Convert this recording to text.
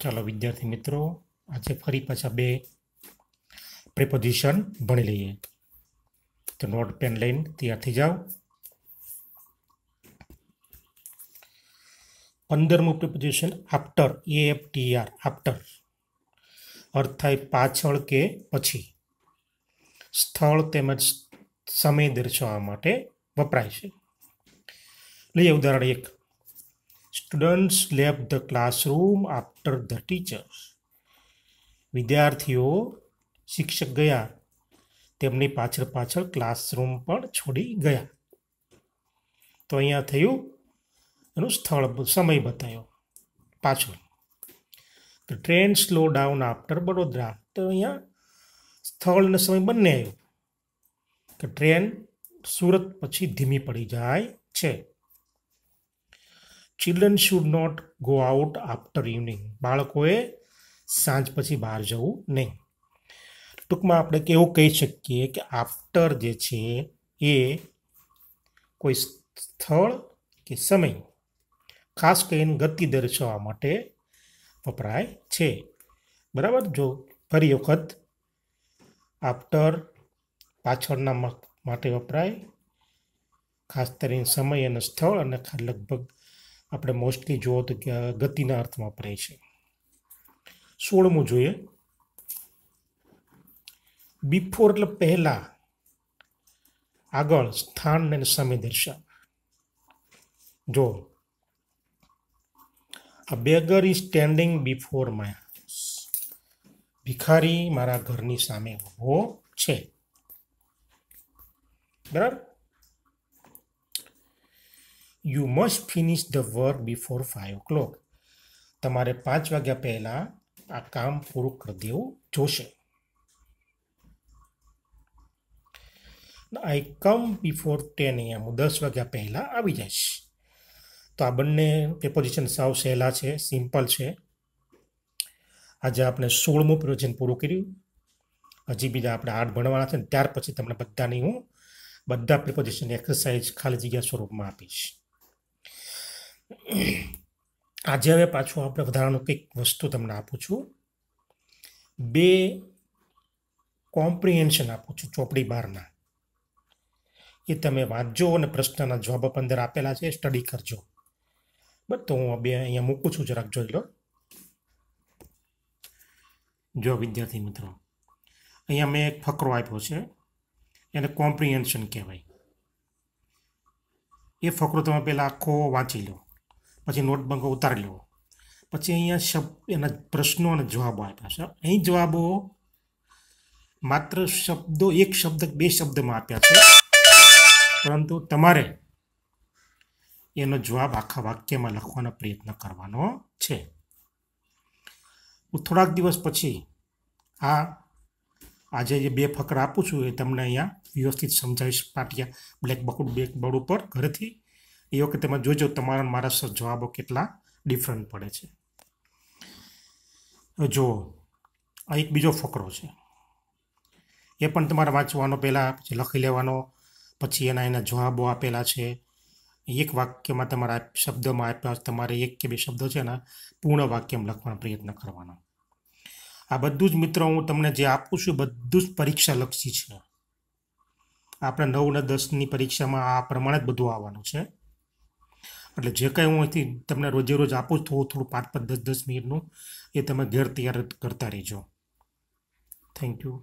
ચાલો વિદ્યાર્થી મિત્રો, આજે ફરી પાછા બે પ્રિપોઝિશન ભણી લઈએ. તો નોટ પેન લઈને ત્યાંથી જાઓ. પંદરમું preposition after A F T R after અર્થ થાય પાછળ કે પછી. સ્થળ તેમજ સમય દર્શાવવા માટે વપરાય છે. લઈએ ઉદાહરણ એક. Students left the classroom after the teachers વિદ્યાર્થીઓ શિક્ષક ગયા. તેમની પાછળ પાછળ ક્લાસરૂમ પણ છોડી ગયા. તો અહીંયા થયું એનું સ્થળ સમય બતાવ્યો પાછળ તો train slow down after Vadodara. તો અહીંયા સ્થળ અને સમય બંને આવ્યું. કે ટ્રેન સુરત પછી ધીમી પડી જાય છે. Children should not go out after evening બાળકોએ સાંજ પછી બહાર જવું નહીં. ટૂંકમાં આપણે કેવું કહી શકીએ કે આફ્ટર જે છે એ કોઈ સ્થળ કે સમય, ખાસ કરીને ગતિ દર્શાવવા માટે વપરાય છે. બરાબર? જો ફરી વખત આફ્ટર પાછળના માટે વપરાય, ખાસ કરીને સમય અને સ્થળ અને લગભગ આપણે મોસ્ટલી જુઓ તો ગતિના અર્થમાં વપરાય છે. સોળમું જોઈએ. બિફોર એટલે પહેલાં આગળ સ્થાન અને સમય દર્શાવ. જો આ beggar is standing before my ભિખારી મારા ઘરની સામે ઊભો છે. બરાબર? You must finish the work before five clock તમારે પાંચ વાગ્યા પહેલાં આ કામ પૂરું કરી દેવું જોશે. આઈ કમ બિફોર ટેન એમ હું દસ વાગ્યા પહેલાં આવી જઈશ. તો આ બંને પ્રિપોઝિશન સાવ સહેલા છે સિમ્પલ છે. આજે આપણે સોળમું પ્રયોજન પૂરું કર્યું. હજી બીજા આપણે આઠ ભણવાના છે ત્યાર પછી તમને બધાની હું બધા પ્રિપોઝિશન એક્સરસાઇઝ ખાલી જગ્યા સ્વરૂપમાં આપીશ. આજે હવે પાછું આપણે વધારાનું કંઈક વસ્તુ તમને આપું છું. બે કોમ્પ્રિહેન્શન આપું છું ચોપડી બારના. એ તમે વાંચજો અને પ્રશ્નના જવાબ અંદર આપેલા છે સ્ટડી કરજો. બસ તો હું બે અહીંયા મૂકું છું, જરાક જોઈ લો. જો વિદ્યાર્થી મિત્રો, અહીંયા મેં એક ફકરો આપ્યો છે, એને કોમ્પ્રિહેન્શન કહેવાય. એ ફકરો તમે પહેલાં આખો વાંચી લો. પછી નોટબુક ઉતારી લેવો. પછી અહીંયા શબ્દ એના પ્રશ્નો અને જવાબો આપ્યા છે. અહીં જવાબો માત્ર શબ્દો, એક શબ્દ, બે શબ્દમાં આપ્યા છે. પરંતુ તમારે એનો જવાબ આખા વાક્યમાં લખવાનો પ્રયત્ન કરવાનો છે. હું થોડાક દિવસ પછી આ, આજે જે બે ફકરા આપું છું એ તમને અહીંયા વ્યવસ્થિત સમજાવીશ. પાટિયા, બ્લેક બકુડ, બ્લેક બોર્ડ ઉપર ઘરેથી એ વખતે તમે જોજો તમારા મારા જવાબો કેટલા ડિફરન્ટ પડે છે. જો આ એક બીજો ફકરો છે. એ પણ તમારે વાંચવાનો પહેલાં, પછી લખી લેવાનો, પછી એના એના જવાબો આપેલા છે. એક વાક્યમાં તમારા શબ્દમાં આપ્યા, તમારે એક કે બે શબ્દો છે ને, પૂર્ણ વાક્યમાં લખવાનો પ્રયત્ન કરવાનો. આ બધું જ મિત્રો હું તમને જે આપું છું બધું જ પરીક્ષાલક્ષી છે. આપણે નવ ને દસની પરીક્ષામાં આ પ્રમાણે જ બધું આવવાનું છે. એટલે જે કંઈ હું અહીંથી તમને રોજે રોજ આપું છું થોડું થોડું પાંચ પાંચ, દસ દસ મિનિટનું એ તમે ઘેર તૈયાર કરતા રહેજો. Thank you